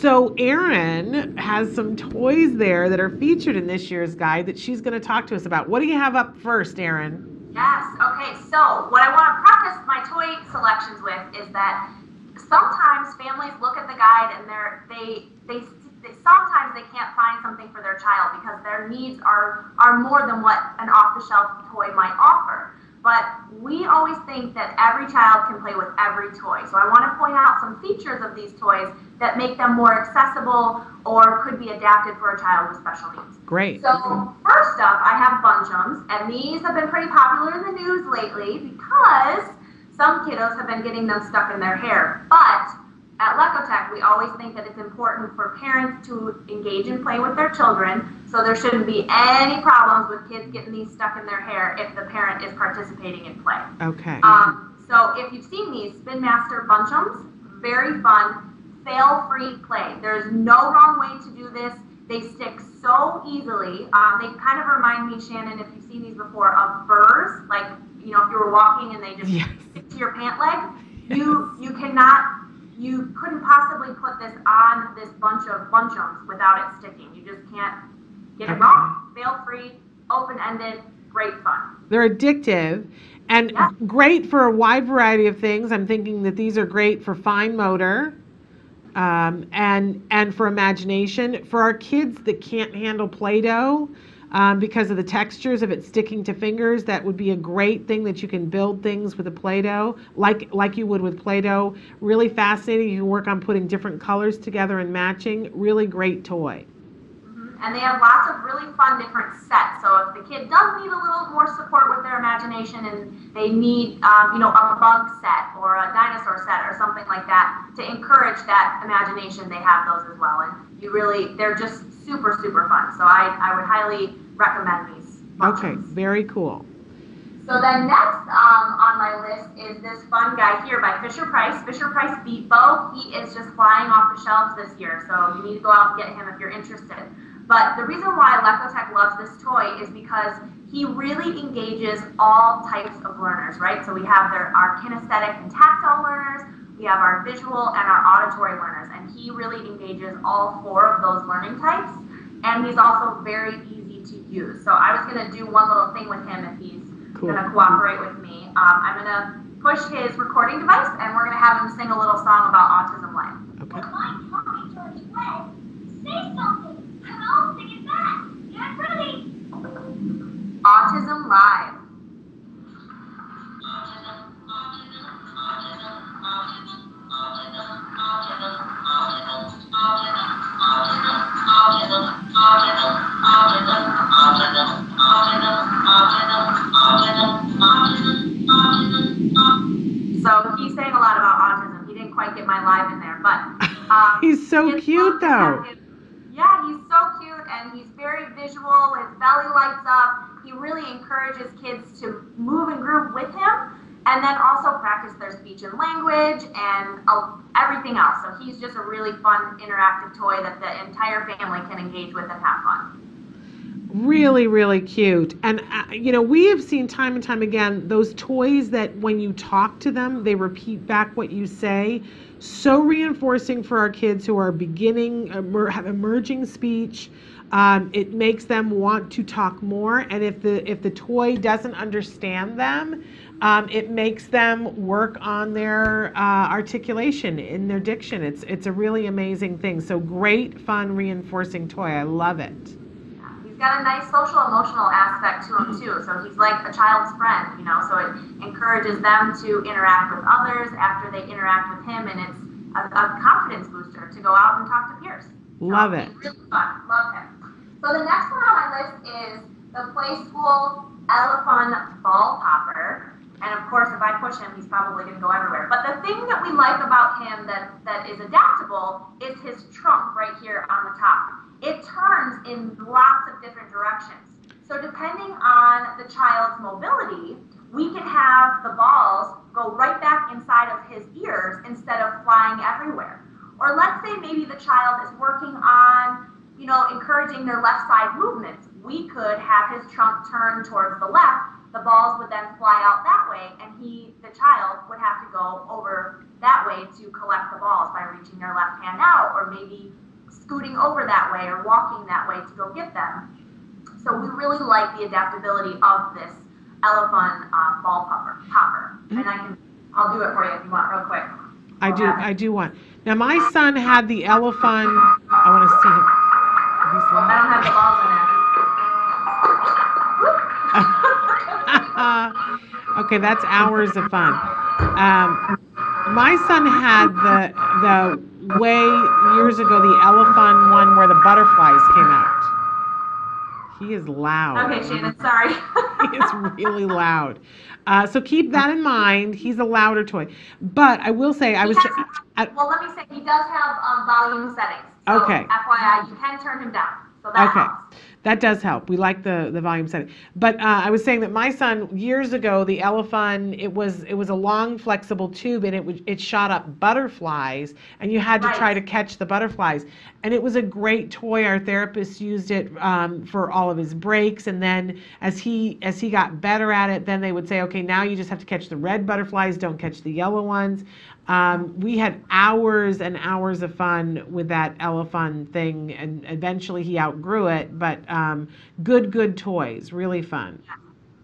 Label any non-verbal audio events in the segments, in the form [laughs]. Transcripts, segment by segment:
So Ahren has some toys there that are featured in this year's guide that she's going to talk to us about. What do you have up first, Ahren? Yes. Okay. So what I want to preface my toy selections with is that sometimes families look at the guide and they're they they, they sometimes they can't find something for their child because their needs are are more than what an off-the-shelf toy might offer. But we always think that every child can play with every toy. So I want to point out some features of these toys that make them more accessible or could be adapted for a child with special needs. Great. So first up, I have Bunchums, and these have been pretty popular in the news lately because some kiddos have been getting them stuck in their hair. But at Lekotek, we always think that it's important for parents to engage in play with their children, so there shouldn't be any problems with kids getting these stuck in their hair if the parent is participating in play. Okay. Um, so if you've seen these Spin Master Bunchums, very fun, fail-free play. There's no wrong way to do this. They stick so easily. Um, they kind of remind me, Shannon, if you've seen these before, of burrs. Like you know, if you were walking and they just Yes. stick to your pant leg. You you cannot you couldn't possibly put this on this bunch of bunchums without it sticking. You just can't get it wrong. Fail free, open ended, great fun. They're addictive and Yeah. great for a wide variety of things. I'm thinking that these are great for fine motor um, and and for imagination. For our kids that can't handle Play-Doh um, because of the textures of it sticking to fingers, that would be a great thing that you can build things with a Play-Doh like like you would with Play-Doh. Really fascinating. You can work on putting different colors together and matching. Really great toy. And they have lots of really fun different sets. So if the kid does need a little more support with their imagination and they need, um, you know, a bug set or a dinosaur set or something like that to encourage that imagination, they have those as well. And you really, they're just super, super fun. So I, I would highly recommend these. Okay, very cool. So then next um, on my list is this fun guy here by Fisher Price. Fisher Price Beat. He is just flying off the shelves this year, so you need to go out and get him if you're interested. But the reason why Lekotek loves this toy is because he really engages all types of learners, right? So we have their, our kinesthetic and tactile learners, we have our visual and our auditory learners, and he really engages all four of those learning types. And he's also very easy to use. So I was going to do one little thing with him if he's Cool. going to cooperate with me. Um, I'm going to push his recording device, and we're going to have him sing a little song about Autism He's so cute, songs though. Yeah, he's so cute and he's very visual. His belly lights up. He really encourages kids to move and groove with him, and then also practice their speech and language and uh, everything else. So he's just a really fun, interactive toy that the entire family can engage with and have fun. Really, really cute. And, uh, you know, we have seen time and time again those toys that when you talk to them, they repeat back what you say. So reinforcing for our kids who are beginning, emer- have emerging speech. Um, it makes them want to talk more. And if the if the toy doesn't understand them, um, it makes them work on their uh, articulation in their diction. It's it's a really amazing thing. So great, fun, reinforcing toy. I love it. He's got a nice social emotional aspect to him too. So he's like a child's friend, you know. So it encourages them to interact with others after they interact with him, and it's a, a confidence booster to go out and talk to peers. So Love it. Really fun. Love him. So the next one on my list is the Playskool Elephant Ball Popper. And of course, if I push him, he's probably going to go everywhere. But the thing that we like about him that, that is adaptable is his trunk right here on the top. It turns in lots of different directions. So depending on the child's mobility, we can have the balls go right back inside of his ears instead of flying everywhere. Or let's say maybe the child is working on, you know, encouraging their left side movements. We could have his trunk turn towards the left. The balls would then fly out that way, and he, the the child would have to go over that way to collect the balls by reaching their left hand out, or maybe scooting over that way or walking that way to go get them. So we really like the adaptability of this elephant uh, ball popper. popper. And I can, I'll do it for you if you want, real quick. I do, I do want. Now, my son had the elephant, I want to see him. He's I don't have the balls in it. [laughs] Okay, that's hours of fun. Um, my son had the, the way years ago, the elephant one where the butterflies came out. He is loud. Okay, Shannon, sorry. [laughs] [laughs] It's really loud. Uh, so keep that in mind. He's a louder toy. But I will say, I was, I, well, let me say, he does have um, volume settings. So Okay. FYI, you can turn him down. So that Okay. helps. That does help. We like the the volume setting. But uh, I was saying that my son years ago, the Elephant, it was it was a long flexible tube, and it would it shot up butterflies, and you had to try to catch the butterflies. And it was a great toy. Our therapist used it um, for all of his breaks, and then as he as he got better at it, then they would say, okay, now you just have to catch the red butterflies, don't catch the yellow ones. Um, we had hours and hours of fun with that elephant thing, and eventually he outgrew it. But um, good, good toys, really fun.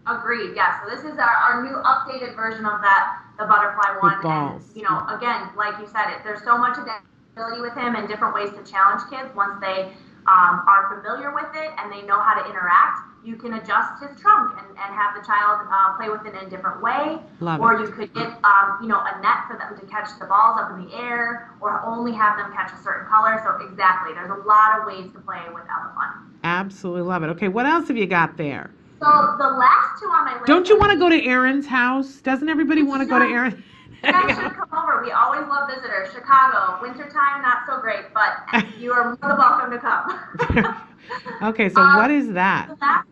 Agreed, yeah. So this is our, our new updated version of that, the butterfly one. balls. And, you know, again, like you said, it, there's so much adaptability with him and different ways to challenge kids. Once they um, are familiar with it and they know how to interact, you can adjust his trunk and, and have the child uh, play with it in a different way. Love or it. you could get, um, you know, a net for them to catch the balls up in the air, or only have them catch a certain color. So exactly, there's a lot of ways to play with elephant. Absolutely love it. Okay, what else have you got there? So the last two on my list. Don't you want to go to Ahren's house? Doesn't everybody want to go to [laughs] Aaron? You guys should come over. We always love visitors. Chicago, wintertime, not so great, but [laughs] you are more than welcome to come. [laughs] okay, so Um, what is that? the, last,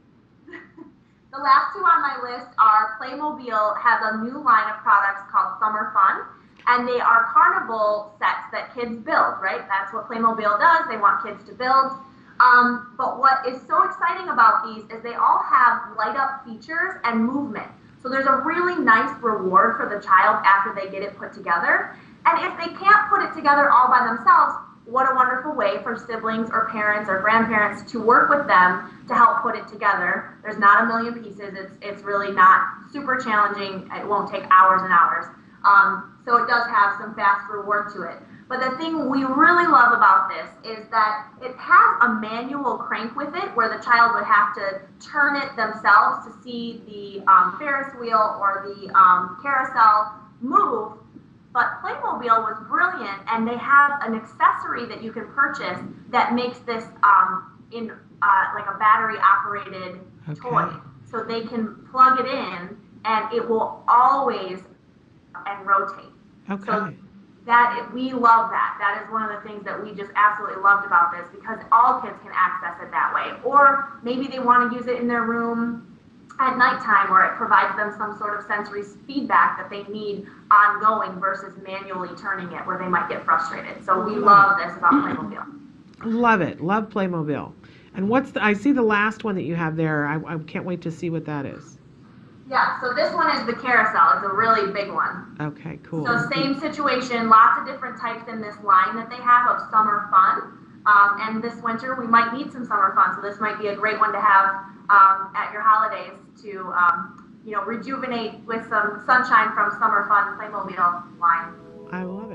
the last two on my list are Playmobil has a new line of products called Summer Fun, and they are carnival sets that kids build, right? That's what Playmobil does. They want kids to build. Um, but what is so exciting about these is they all have light up features and movement. So there's a really nice reward for the child after they get it put together. And if they can't put it together all by themselves, what a wonderful way for siblings or parents or grandparents to work with them to help put it together. There's not a million pieces. It's it's really not super challenging. It won't take hours and hours. Um, so it does have some fast reward to it. But the thing we really love about this is that it has a manual crank with it where the child would have to turn it themselves to see the um, Ferris wheel or the um, carousel move. But Playmobil was brilliant, and they have an accessory that you can purchase that makes this um, in uh, like a battery operated toy. So they can plug it in, and it will always and rotate Okay. that we love that. That is one of the things that we just absolutely loved about this because all kids can access it that way. Or maybe they want to use it in their room at nighttime where it provides them some sort of sensory feedback that they need ongoing versus manually turning it where they might get frustrated. So we mm-hmm. love this about Playmobil. Love it. Love Playmobil. And what's the, I see the last one that you have there. I, I can't wait to see what that is. Yeah, so this one is the carousel. It's a really big one. Okay, cool. So same situation, lots of different types in this line that they have of summer fun. Um, and this winter we might need some summer fun, so this might be a great one to have um, at your holidays to um, you know rejuvenate with some sunshine from summer fun Playmobil line. I love it.